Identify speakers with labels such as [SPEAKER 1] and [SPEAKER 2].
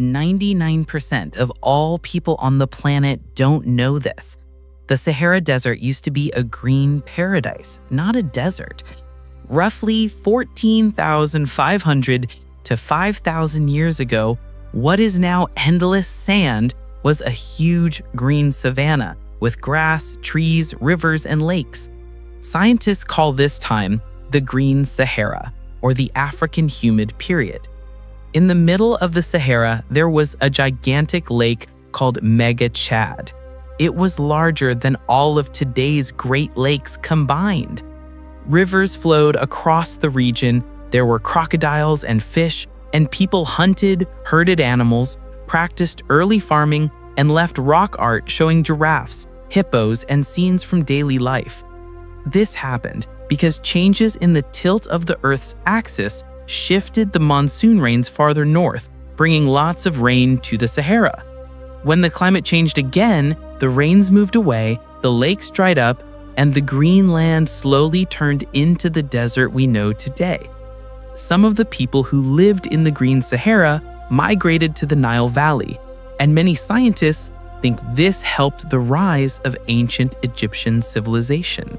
[SPEAKER 1] 99% of all people on the planet don't know this. The Sahara Desert used to be a green paradise, not a desert. Roughly 14,500 to 5,000 years ago, what is now endless sand was a huge green savanna with grass, trees, rivers, and lakes. Scientists call this time the Green Sahara, or the African Humid Period. In the middle of the Sahara, there was a gigantic lake called Mega Chad. It was larger than all of today's Great Lakes combined. Rivers flowed across the region, there were crocodiles and fish, and people hunted, herded animals, practiced early farming, and left rock art showing giraffes, hippos, and scenes from daily life. This happened because changes in the tilt of the Earth's axis shifted the monsoon rains farther north, bringing lots of rain to the Sahara. When the climate changed again, the rains moved away, the lakes dried up, and the green land slowly turned into the desert we know today. Some of the people who lived in the Green Sahara migrated to the Nile Valley, and many scientists think this helped the rise of ancient Egyptian civilization.